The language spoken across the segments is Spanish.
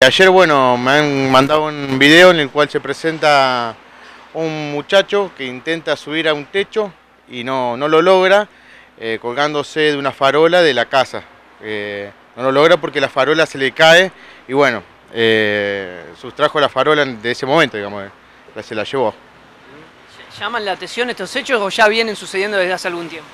Ayer, bueno, me han mandado un video en el cual se presenta un muchacho que intenta subir a un techo y no, no lo logra, eh, colgándose de una farola de la casa. Eh, no lo logra porque la farola se le cae y bueno, eh, sustrajo la farola de ese momento, digamos, se la llevó. ¿Llaman la atención estos hechos o ya vienen sucediendo desde hace algún tiempo?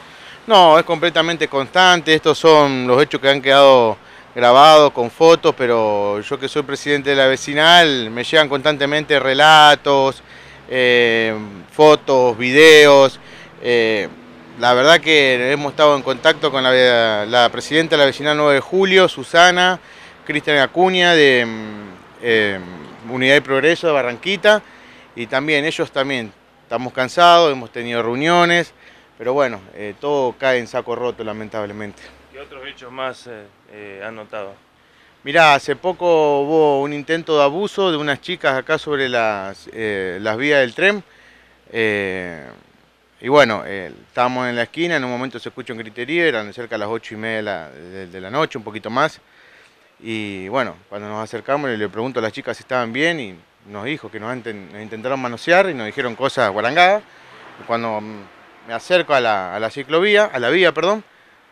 No, es completamente constante, estos son los hechos que han quedado grabado con fotos, pero yo que soy presidente de la vecinal, me llegan constantemente relatos, eh, fotos, videos. Eh, la verdad que hemos estado en contacto con la, presidenta de la vecinal 9 de julio, Susana, Cristian Acuña de eh, Unidad y Progreso de Barranquita, y también ellos también estamos cansados, hemos tenido reuniones, pero bueno, todo cae en saco roto lamentablemente. ¿Qué otros hechos más eh, eh, han notado? Mirá, hace poco hubo un intento de abuso de unas chicas acá sobre las, eh, las vías del tren. y bueno, estábamos en la esquina, en un momento se escucha un griterío, eran cerca de las ocho y media de la, noche, un poquito más. Y bueno, cuando nos acercamos le pregunto a las chicas si estaban bien y nos dijo que nos, intentaron manosear y nos dijeron cosas guarangadas. Cuando me acerco a la, a la ciclovía, a la vía, perdón,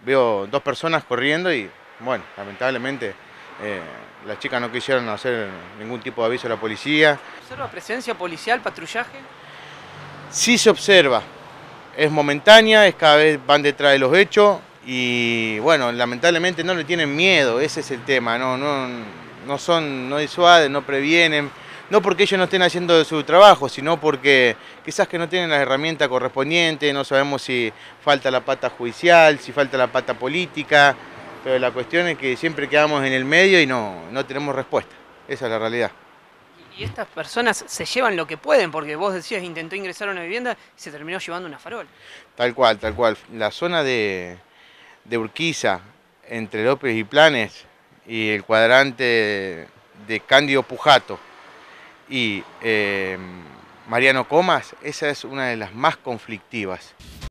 veo dos personas corriendo y, bueno, lamentablemente eh, las chicas no quisieron hacer ningún tipo de aviso a la policía. ¿Observa presencia policial, patrullaje? Sí se observa, es momentánea, es cada vez van detrás de los hechos y, bueno, lamentablemente no le tienen miedo, ese es el tema, no, no, no son, no disuaden, no previenen no porque ellos no estén haciendo su trabajo, sino porque quizás que no tienen las herramientas correspondientes, no sabemos si falta la pata judicial, si falta la pata política, pero la cuestión es que siempre quedamos en el medio y no, no tenemos respuesta, esa es la realidad. Y estas personas se llevan lo que pueden, porque vos decías intentó ingresar a una vivienda y se terminó llevando una farol. Tal cual, tal cual. La zona de, de Urquiza, entre López y Planes, y el cuadrante de Cándido Pujato, y eh, Mariano Comas, esa es una de las más conflictivas.